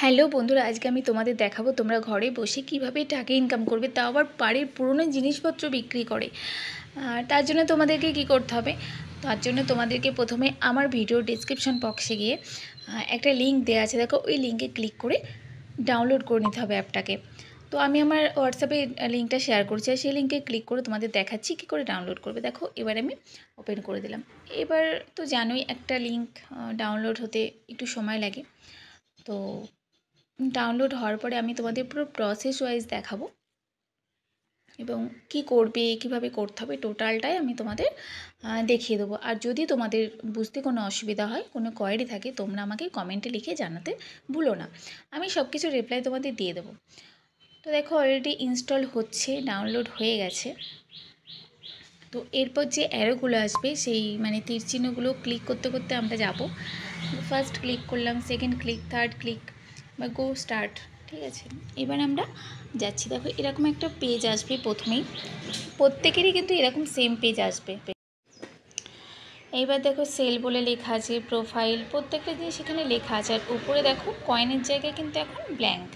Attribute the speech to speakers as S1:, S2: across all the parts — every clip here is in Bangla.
S1: হ্যালো বন্ধুরা, আজকে আমি তোমাদের দেখাবো তোমরা ঘরে বসে কীভাবে টাকা ইনকাম করবে, তাও আবার বাড়ির পুরনো জিনিসপত্র বিক্রি করে। আর তার জন্য তোমাদেরকে কি করতে হবে? তার জন্য তোমাদেরকে প্রথমে আমার ভিডিও ডিসক্রিপশন বক্সে গিয়ে একটা লিঙ্ক দেওয়া আছে। দেখো, ওই লিঙ্কে ক্লিক করে ডাউনলোড করে নিতে হবে অ্যাপটাকে তো আমি আমার হোয়াটসঅ্যাপে লিঙ্কটা শেয়ার করছি, আর সেই লিঙ্কে ক্লিক করে তোমাদের দেখাচ্ছি কী করে ডাউনলোড করবে। দেখো, এবার আমি ওপেন করে দিলাম। এবার তো জানোই একটা লিঙ্ক ডাউনলোড হতে একটু সময় লাগে। তো ডাউনলোড হওয়ার পরে আমি তোমাদের পুরো প্রসেস ওয়াইজ দেখাবো। এবং কি করবে, কীভাবে করতে হবে টোটালটাই আমি তোমাদের দেখিয়ে দেবো। আর যদি তোমাদের বুঝতে কোনো অসুবিধা হয়, কোনো কোয়ারি থাকে, তোমরা আমাকে কমেন্টে লিখে জানাতে ভুলো না। আমি সব কিছু রিপ্লাই তোমাদের দিয়ে দেবো। তো দেখো অলরেডি ইনস্টল হচ্ছে ডাউনলোড হয়ে গেছে। তো এরপর যে অ্যারোগুলো আসবে, সেই মানে তীর চিহ্নগুলো ক্লিক করতে করতে আমরা যাব। ফার্স্ট ক্লিক করলাম সেকেন্ড ক্লিক থার্ড ক্লিক বা গো স্টার্ট ঠিক আছে? এবার আমরা যাচ্ছি। দেখো, এরকম একটা পেজ আসবে প্রথমেই। প্রত্যেকেরই কিন্তু এরকম সেম পেজ আসবে। এইবার দেখো সেল বলে লেখা আছে প্রোফাইল প্রত্যেকটা জিনিস এখানে লেখা আছে। আর উপরে দেখো কয়েনের জায়গায় কিন্তু এখন ব্ল্যাঙ্ক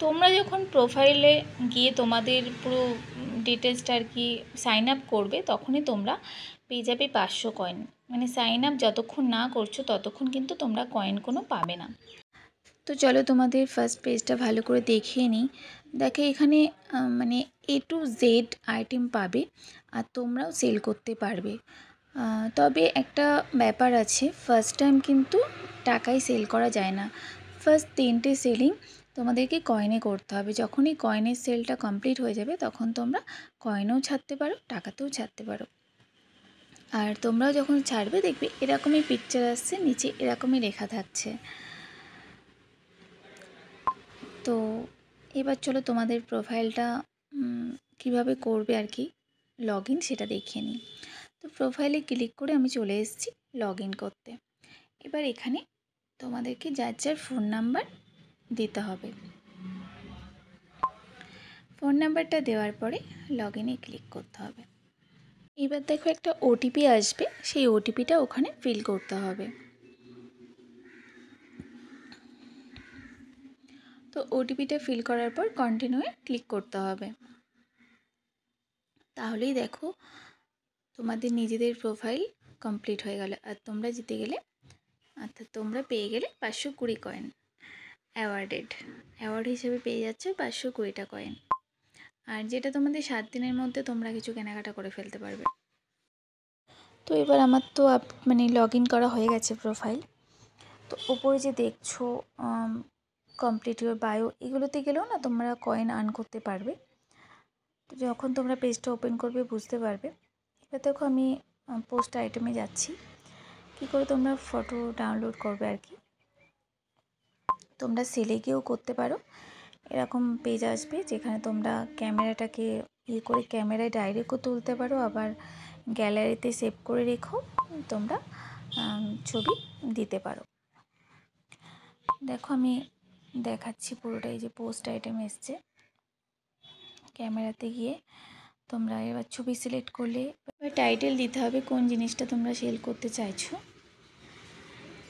S1: তোমরা যখন প্রোফাইলে গিয়ে তোমাদের পুরো ডিটেলসটা আর কি সাইন আপ করবে, তখনই তোমরা পেয়ে যাবে পাঁচশো কয়েন মানে সাইন আপ যতক্ষণ না করছ ততক্ষণ কিন্তু তোমরা কয়েন কোনো পাবে না। তো চলো তোমাদের ফার্স্ট পেজটা ভালো করে দেখিয়ে নিই। দেখে এখানে মানে এ টু জেড আইটেম পাবে আর তোমরাও সেল করতে পারবে। তবে একটা ব্যাপার আছে ফার্স্ট টাইম কিন্তু টাকায় সেল করা যায় না। ফার্স্ট তিনটে সেলিং তোমাদেরকে কয়েনে করতে হবে। যখনই কয়েনের সেলটা কমপ্লিট হয়ে যাবে, তখন তোমরা কয়েনেও ছাড়তে পারো, টাকাতেও ছাড়তে পারো। আর তোমরাও যখন ছাড়বে, দেখবে এরকমই পিকচার আসছে, নিচে এরকমই লেখা থাকছে। তো এবার চলো তোমাদের প্রোফাইলটা কীভাবে করবে আর কি লগ ইন সেটা দেখিয়ে নিই। তো প্রোফাইলে ক্লিক করে আমি চলে এসেছি লগ ইন করতে। এবার এখানে তোমাদেরকে যার যার ফোন নাম্বার দিতে হবে। ফোন নাম্বারটা দেওয়ার পরে লগ ইনে ক্লিক করতে হবে। এবার দেখো একটা ওটিপি আসবে, সেই ওটিপিটা ওখানে ফিল করতে হবে। তো ওটিপিটা ফিল করার পর কন্টিনিউয়ে ক্লিক করতে হবে। তাহলেই দেখো তোমাদের নিজেদের প্রোফাইল কমপ্লিট হয়ে গেল। আর তোমরা জিতে গেলে, অর্থাৎ তোমরা পেয়ে গেলে পাঁচশো কুড়ি কয়েন অ্যাওয়ার্ডেড। অ্যাওয়ার্ড হিসেবে পেয়ে যাচ্ছে পাঁচশো কুড়িটা কয়েন। আর যেটা তোমাদের সাত দিনের মধ্যে তোমরা কিছু কেনাকাটা করে ফেলতে পারবে। তো এবার আমার তো আপ মানে লগ ইন করা হয়ে গেছে প্রোফাইল তো ওপরে যে দেখছ কমপ্লিট ইউর বায়ো এগুলোতে গেলেও না তোমরা কয়েন আর্ন করতে পারবে। তো যখন তোমরা পেজটা ওপেন করবে বুঝতে পারবে। এবার দেখো আমি পোস্ট আইটেমে যাচ্ছি। কী করে তোমরা ফটো ডাউনলোড করবে আর কি। তোমরা সেলে গিয়েও করতে পারো। এরকম পেজ আসবে যেখানে তোমরা ক্যামেরাটাকে ইয়ে করে ক্যামেরায় ডাইরেক্টও তুলতে পারো, আবার গ্যালারিতে সেভ করে রেখো, তোমরা ছবি দিতে পারো। দেখো আমি দেখাচ্ছি পুরোটাই যে পোস্ট আইটেম এসছে। ক্যামেরাতে গিয়ে তোমরা এবার ছবি সিলেক্ট করলে টাইটেল দিতে হবে কোন জিনিসটা তোমরা সেল করতে চাইছো।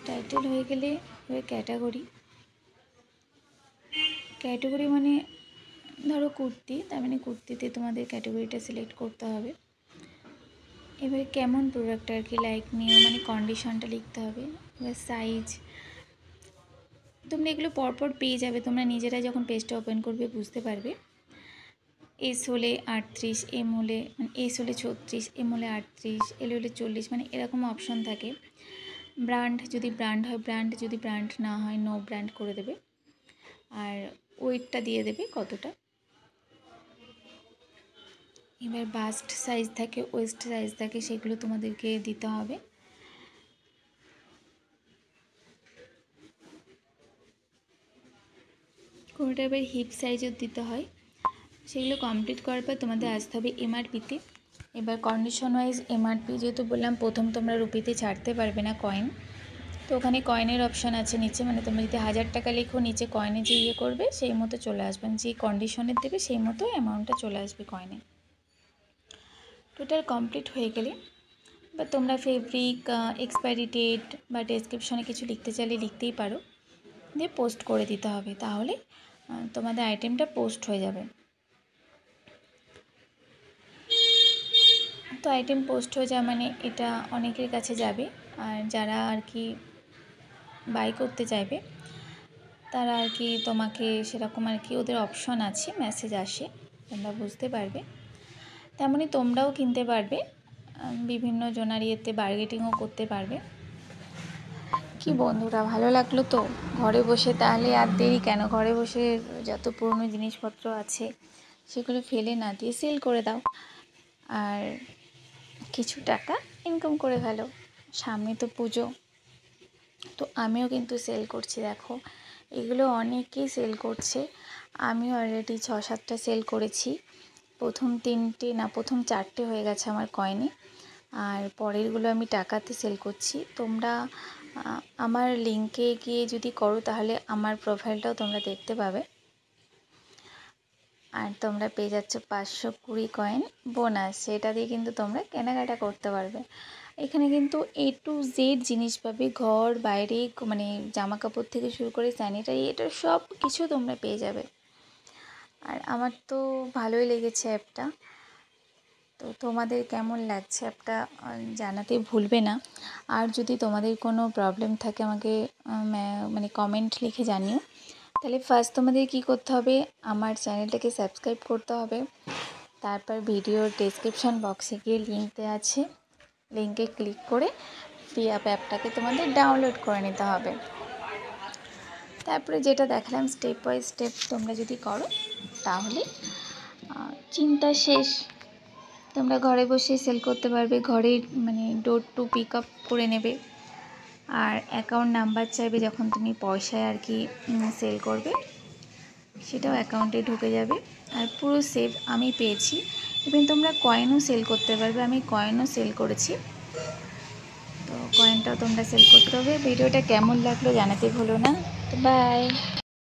S1: টাইটেল হয়ে গেলে ক্যাটাগরি ক্যাটাগরি মানে ধরো কুর্তি, তার মানে কুর্তিতে তোমাদের ক্যাটাগরিটা সিলেক্ট করতে হবে। এবার কেমন প্রোডাক্ট আর কি লাইক নিয়ে মানে কন্ডিশনটা লিখতে হবে। এবার সাইজ তোমরা এগুলো পরপর পেয়ে যাবে, তোমরা নিজেরা যখন পেজটা ওপেন করবে বুঝতে পারবে। এস হলে আটত্রিশ এম হলে মানে এস হলে ছত্রিশ এম হলে আটত্রিশ এল হলে চল্লিশ মানে এরকম অপশন থাকে। ব্র্যান্ড যদি ব্র্যান্ড হয় ব্র্যান্ড যদি ব্র্যান্ড না হয় নো ব্র্যান্ড করে দেবে। আর ওয়েটটা দিয়ে দেবে কতটা? এবার বাস্ট সাইজ থাকে, ওয়েস্ট সাইজ থাকে, সেগুলো তোমাদেরকে দিতে হবে। কোনোটা এবার হিপ সাইজও দিতে হয়। সেগুলো কমপ্লিট করার পর তোমাদের আসতে হবে এমআরপিতে এবার কন্ডিশন ওয়াইজ এমআরপি যেহেতু বললাম, প্রথম তোমরা রুপিতে ছাড়তে পারবে না কয়েন তো ওখানে কয়েনের অপশান আছে নিচে মানে তোমরা যদি হাজার টাকা লেখো, নিচে কয়েনে যে ইয়ে করবে, সেই মতো চলে আসবেন যে কন্ডিশনের দেবে, সেই মতো অ্যামাউন্টটা চলে আসবে কয়েনে টোটাল কমপ্লিট হয়ে গেলে, বা তোমরা ফেব্রিক এক্সপায়ারি ডেট বা ডেসক্রিপশনে কিছু লিখতে চাইলে লিখতেই পারো। দিয়ে পোস্ট করে দিতে হবে, তাহলে তোমাদের আইটেমটা পোস্ট হয়ে যাবে। তো আইটেম পোস্ট হয়ে যাওয়া মানে এটা অনেকের কাছে যাবে। আর যারা আর কি বাই করতে চাইবে। তারা আর কি তোমাকে সেরকম আর কি ওদের অপশন আছে মেসেজ আসে তোমরা বুঝতে পারবে। তেমনই তোমরাও কিনতে পারবে বিভিন্ন জনার ইয়েতে বার্গেটিংও করতে পারবে। কি বন্ধুরা ভালো লাগল তো? ঘরে বসে তাহলে আর দেরি কেন? ঘরে বসে যত পুরনো জিনিসপত্র আছে সেগুলো ফেলে না দিয়ে সেল করে দাও। আর কিছু টাকা ইনকাম করে ফেলো। সামনে তো পুজো। তো আমিও কিন্তু সেল করছি, দেখো। এগুলো অনেকেই সেল করছে। আমি অলরেডি ছ সাতটা সেল করেছি। প্রথম তিনটে না, প্রথম চারটে হয়ে গেছে আমার কয়েনে আর পরেরগুলো আমি টাকাতে সেল করছি। তোমরা আমার লিঙ্কে গিয়ে যদি করো তাহলে আমার প্রোফাইলটাও তোমরা দেখতে পাবে। আর তোমরা পেয়ে যাচ্ছ পাঁচশো কুড়ি কয়েন বোনাস সেটা দিয়ে কিন্তু তোমরা কেনাকাটা করতে পারবে। এখানে কিন্তু এ টু জেড জিনিস পাবে, ঘর, বাইরে মানে জামা কাপড় থেকে শুরু করে স্যানিটারি এটা সব কিছু তোমরা পেয়ে যাবে। আর আমার তো ভালোই লেগেছে অ্যাপটা। তো তোমাদের কেমন লাগছে অ্যাপটা জানাতে ভুলবে না। আর যদি তোমাদের কোনো প্রবলেম থাকে আমাকে মানে কমেন্ট লিখে জানিও। তাহলে ফার্স্ট তোমাদের কি করতে হবে? আমার চ্যানেলটাকে সাবস্ক্রাইব করতে হবে। তারপর ভিডিওর ডেসক্রিপশন বক্সে গিয়ে লিঙ্ক দেওয়া আছে। লিঙ্কে ক্লিক করে ফ্রি অ্যাপ অ্যাপটাকে তোমাদের ডাউনলোড করে নিতে হবে। তারপরে যেটা দেখালাম স্টেপ বাই স্টেপ তোমরা যদি করো, তাহলে চিন্তা শেষ। তোমরা ঘরে বসে সেল করতে পারবে, ঘরে মানে ডোর টু পিক আপ করে নেবে। আর অ্যাকাউন্ট নাম্বার চাইবে যখন তুমি পয়সায় আর কি সেল করবে, সেটাও অ্যাকাউন্টে ঢুকে যাবে। আর পুরো সেভ আমি পেয়েছি। ইভেন তোমরা কয়েনও সেল করতে পারবে। আমি কয়েনও সেল করেছি। তো কয়েনটাও তোমরা সেল করতে হবে। ভিডিওটা কেমন লাগল জানাতে ভুলো না। তো বাই